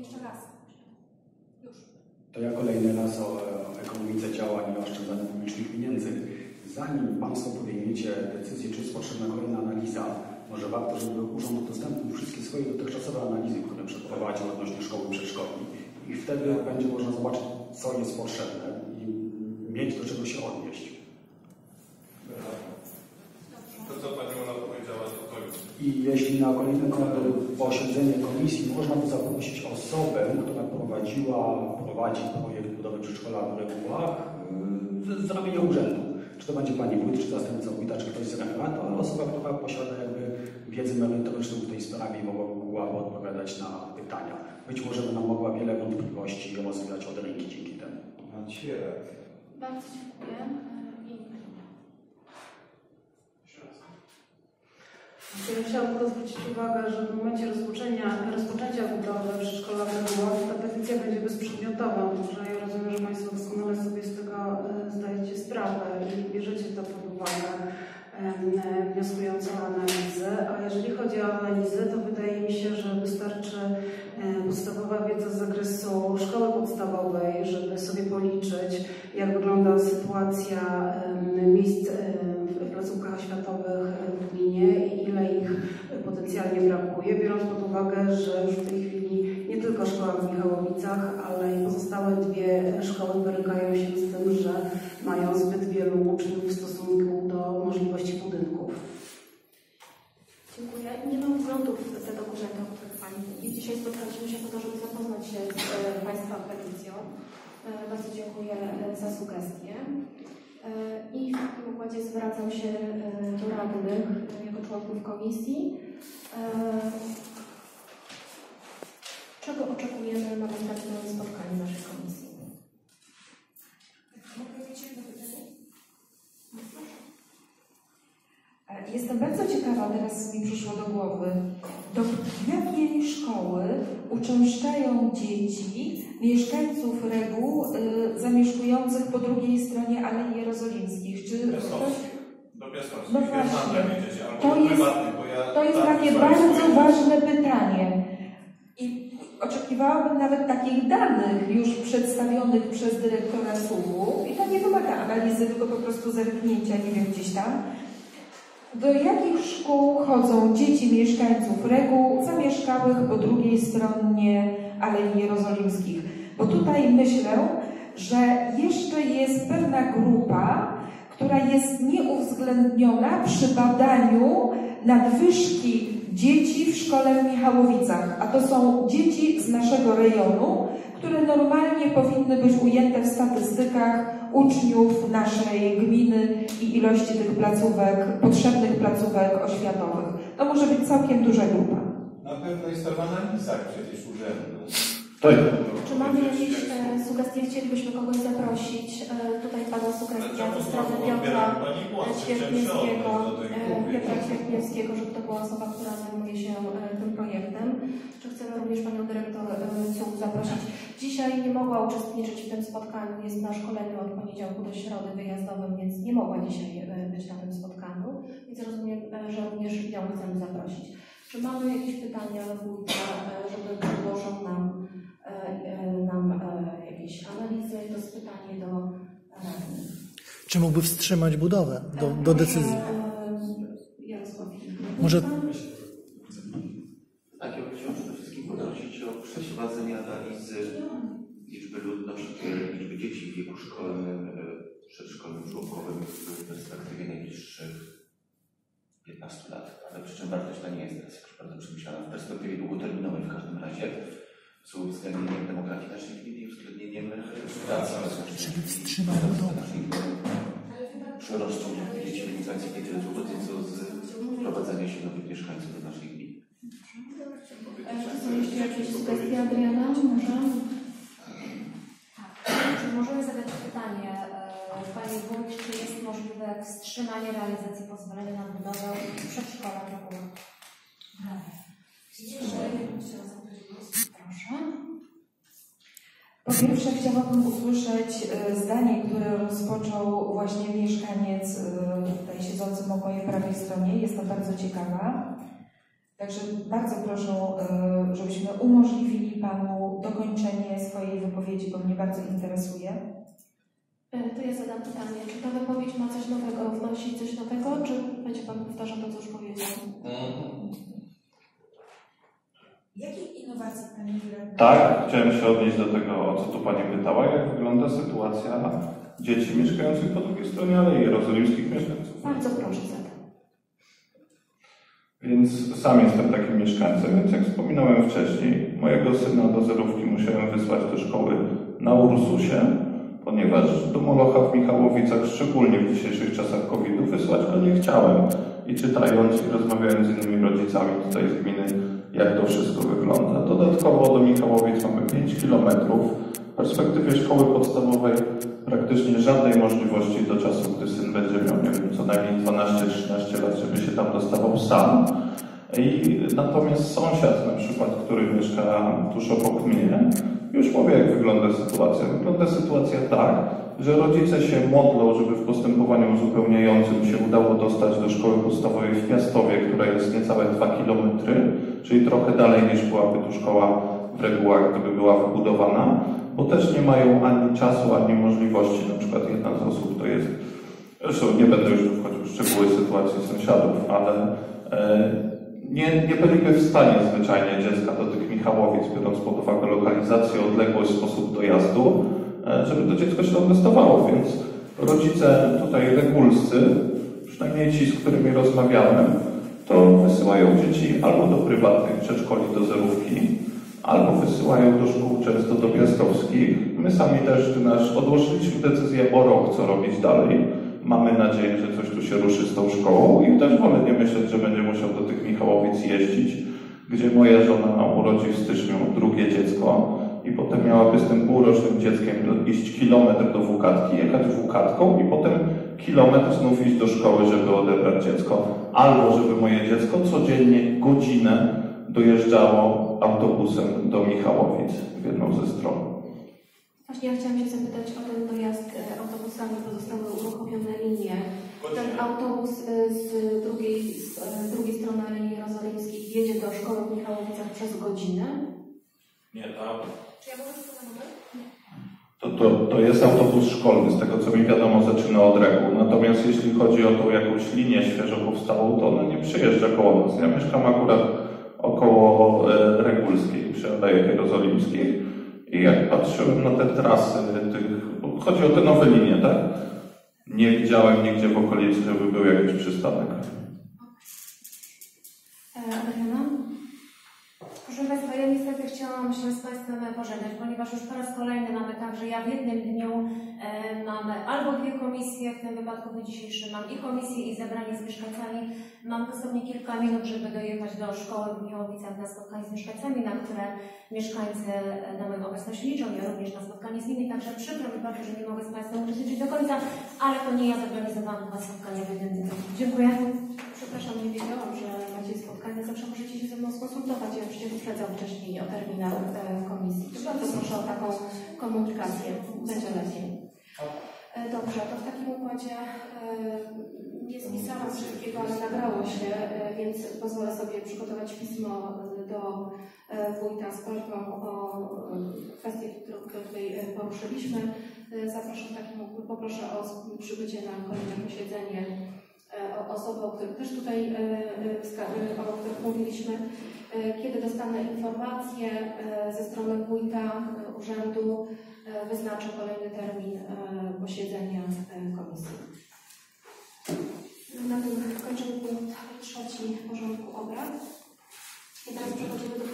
Jeszcze raz. Już. To ja kolejny raz o ekonomice działań i oszczędzaniu publicznych pieniędzy. Zanim Państwo podejmiecie decyzję, czy jest potrzebna kolejna analiza, może warto, żeby Urząd udostępnił wszystkie swoje dotychczasowe analizy, które przeprowadził odnośnie szkoły przedszkoli. I wtedy będzie można zobaczyć, co jest potrzebne i mieć do czego się odnieść. To co Pani Ola powiedziała, to. I jeśli na kolejne ko- posiedzenie komisji można by zaprosić która prowadziła, prowadzi projekt budowy przedszkola w regułach yy, z, z ramienia urzędu. Czy to będzie Pani Wójt, czy zastępca wójta, czy ktoś z referatu, ale osoba, która posiada jakby wiedzę merytoryczną w tej sprawie i mogłaby odpowiadać na pytania. Być może by nam mogła wiele wątpliwości rozwiać od ręki dzięki temu. Macierek. Bardzo dziękuję. E, I Ja chciałabym tylko zwrócić uwagę, że w momencie rozpoczęcia, rozpoczęcia budowy przedszkola w Regułach ta petycja będzie bezprzedmiotowa, że ja rozumiem, że Państwo doskonale sobie z tego e, zdajecie sprawę i bierzecie to pod uwagę e, wnioskując o analizę, a jeżeli chodzi o analizę, to wydaje mi się, że wystarczy e, podstawowa wiedza z zakresu szkoły podstawowej, żeby sobie policzyć, jak wygląda sytuacja miejsc em, w placówkach oświatowych w gminie i ile ich potencjalnie brakuje, biorąc pod uwagę, że już w tej chwili nie tylko szkoła w Michałowicach, ale i pozostałe dwie szkoły borykają się z tym, że mają zbyt wielu uczniów w stosunku do możliwości budynków. Dziękuję. Nie mam wglądu w te dokumenty, o których Pani mówi. Dzisiaj spotkaliśmy się po to, żeby zapoznać się z e, Państwa petycją. E, Bardzo dziękuję e, za sugestie. I w takim układzie zwracam się do radnych jako członków komisji. Czego oczekujemy na następnym spotkaniu naszej komisji? E, Jestem bardzo ciekawa, teraz mi przyszło do głowy, do jakiej szkoły uczęszczają dzieci mieszkańców reguł y, zamieszkujących po drugiej stronie Alei Jerozolimskich? Czy Piasowskich. Do Piasowskich. No właśnie. To jest- to jest tak takie bardzo ważne pytanie. I oczekiwałabym nawet takich danych już przedstawionych przez dyrektora SUW. I to nie wymaga analizy, tylko po prostu zerknięcia, nie wiem, gdzieś tam. Do jakich szkół chodzą dzieci mieszkańców reguł zamieszkałych po drugiej stronie Alei Jerozolimskich? Bo tutaj myślę, że jeszcze jest pewna grupa, która jest nieuwzględniona przy badaniu nadwyżki dzieci w szkole w Michałowicach. A to są dzieci z naszego rejonu, które normalnie powinny być ujęte w statystykach uczniów naszej gminy i ilości tych placówek, potrzebnych placówek oświatowych. To może być całkiem duża grupa. Na pewno jest to w analizach przecież urzędu. Tak. Czy mamy jakieś e, sugestie? Chcielibyśmy kogoś zaprosić. E, tutaj pada sugestia ze strony Piotra Świetniewskiego, e, Piotra Świetniewskiego, żeby to była osoba, która zajmuje się e, tym projektem. Czy chcemy również Panią Dyrektor e, zaprosić? Dzisiaj nie mogła uczestniczyć w tym spotkaniu, jest na szkoleniu od poniedziałku do środy wyjazdowym, więc nie mogła dzisiaj e, być na tym spotkaniu, więc rozumiem, e, że również ją chcemy zaprosić. Czy mamy jakieś pytania wójta, e, żeby przedłożył nam, nam jakieś analizy, to jest pytanie do radnych. Czy mógłby wstrzymać budowę do, do decyzji? E, Jarosław. Może- przeprowadzenie analizy liczby ludności, e, liczby dzieci w wieku szkolnym, e, przedszkolnym, żłobkowym w perspektywie najbliższych 15 lat. Ale przy czym wartość ta nie jest teraz jakoś bardzo przemyślana. W perspektywie długoterminowej w każdym razie z uwzględnieniem demografii naszej gminy i uwzględnieniem e, pracy. Żeby wstrzymał przyrostu dzieci wynikających nie tyle z urodzeń, co z wprowadzania się nowych mieszkańców do naszej gminy. Czy są jeszcze jakieś sugestie, Adriana? Może? Czy możemy zadać pytanie, e, Panie Wójt, czy jest możliwe wstrzymanie realizacji pozwolenia na budowę przedszkola w Regułach? Proszę. Po pierwsze chciałabym usłyszeć e, zdanie, które rozpoczął właśnie mieszkaniec e, tutaj siedzący po mojej prawej stronie. Jestem bardzo ciekawa. Także bardzo proszę, e, żebyśmy umożliwili Panu dokończenie swojej wypowiedzi, bo mnie bardzo interesuje. E, To ja zadam pytanie, czy ta wypowiedź ma coś nowego, wnosi coś nowego, czy będzie Pan powtarzał to, co już powiedział? Jakich innowacji Pani? Tak, chciałem się odnieść do tego, o co tu Pani pytała, jak wygląda sytuacja dzieci mieszkających po drugiej stronie Alei Jerozolimskich mieszkańców. Bardzo proszę. Więc sam jestem takim mieszkańcem, więc jak wspominałem wcześniej, mojego syna do zerówki musiałem wysłać do szkoły na Ursusie, ponieważ do Molocha w Michałowicach, szczególnie w dzisiejszych czasach COVID-u, wysłać go nie chciałem. I czytając i rozmawiając z innymi rodzicami tutaj z gminy, jak to wszystko wygląda. Dodatkowo do Michałowic mamy 5 kilometrów. W perspektywie szkoły podstawowej praktycznie żadnej możliwości do czasu, gdy syn będzie miał, nie wiem, co najmniej 12-13 lat, żeby się tam dostawał sam. I natomiast sąsiad na przykład, który mieszka tuż obok mnie, już mówię, jak wygląda sytuacja. Wygląda sytuacja tak, że rodzice się modlą, żeby w postępowaniu uzupełniającym się udało dostać do szkoły podstawowej w Piastowie, która jest niecałe 2 km, czyli trochę dalej niż byłaby tu szkoła w regułach, gdyby była wybudowana, bo też nie mają ani czasu, ani możliwości. Na przykład jedna z osób to jest, zresztą nie będę już wchodził w szczegóły sytuacji sąsiadów, ale e, nie, nie byliby w stanie zwyczajnie dziecka do tych Michałowic, biorąc pod uwagę lokalizację, odległość, sposób dojazdu, e, żeby to dziecko się tam testowało, więc rodzice tutaj regulscy, przynajmniej ci, z którymi rozmawiałem, to wysyłają dzieci albo do prywatnych przedszkoli, do zerówki, albo wysyłają do szkół, często do piastowskich. My sami też nasz odłożyliśmy decyzję o rok, co robić dalej. Mamy nadzieję, że coś tu się ruszy z tą szkołą i też wolę nie myśleć, że będzie musiał do tych Michałowic jeździć, gdzie moja żona urodzi w styczniu drugie dziecko i potem miałaby z tym półrocznym dzieckiem iść kilometr do wukatki, jechać wukatką i potem kilometr znów iść do szkoły, żeby odebrać dziecko. Albo żeby moje dziecko codziennie godzinę dojeżdżało autobusem do Michałowic w jedną ze stron. Właśnie ja chciałam się zapytać o ten dojazd e, autobusami, bo zostały uruchomione linie. Ten autobus e, z drugiej, z e, drugiej strony Alei Jerozolimskiej jedzie do szkoły w Michałowicach przez godzinę. Nie, tak. Czy ja mogę to? To, to, to jest autobus szkolny, z tego co mi wiadomo zaczyna od reguł. Natomiast jeśli chodzi o tą jakąś linię świeżo powstałą, to ona nie przyjeżdża koło nas. Ja mieszkam akurat około e, Regulskiej, przy Alejach Jerozolimskich. I jak patrzyłem na te trasy tych, chodzi o te nowe linie, tak? Nie widziałem nigdzie w okolicy, żeby był jakiś przystanek. E, Adriana? Proszę Państwa, ja niestety chciałam się z Państwem pożegnać, ponieważ już po raz kolejny mamy tak, że ja w jednym dniu mamy albo dwie komisje, w tym wypadku w dzisiejszym mam i komisję i zebranie z mieszkańcami. Mam dosłownie kilka minut, żeby dojechać do szkoły w Michałowicach na spotkanie z mieszkańcami, na które mieszkańcy e, na moją obecność liczą, ja również na spotkanie z nimi, także przykro mi bardzo, że nie mogę z Państwem uczestniczyć do końca, ale to nie ja zorganizowałam dwa spotkania w jednym dniu. Dziękuję. Przepraszam, nie wiedziałam, że macie spotkanie. Zawsze możecie się ze mną skonsultować. Ja się uprzedzam wcześniej o terminach e, komisji. Bardzo proszę o taką komunikację. Będzie lepiej. E, Dobrze, to w takim układzie e, nie spisałam wszystkiego, ale nagrało się, e, więc pozwolę sobie przygotować pismo do wójta z prośbą o kwestię, którą tutaj poruszyliśmy. Zapraszam takim poproszę o przybycie na kolejne posiedzenie osoby, o których też tutaj e, e, e, o których mówiliśmy. E, Kiedy dostanę informację e, ze strony wójta e, urzędu, e, wyznaczę kolejny termin e, posiedzenia e, komisji. Na tym kończymy punkt trzeci porządku obrad. I teraz przechodzimy do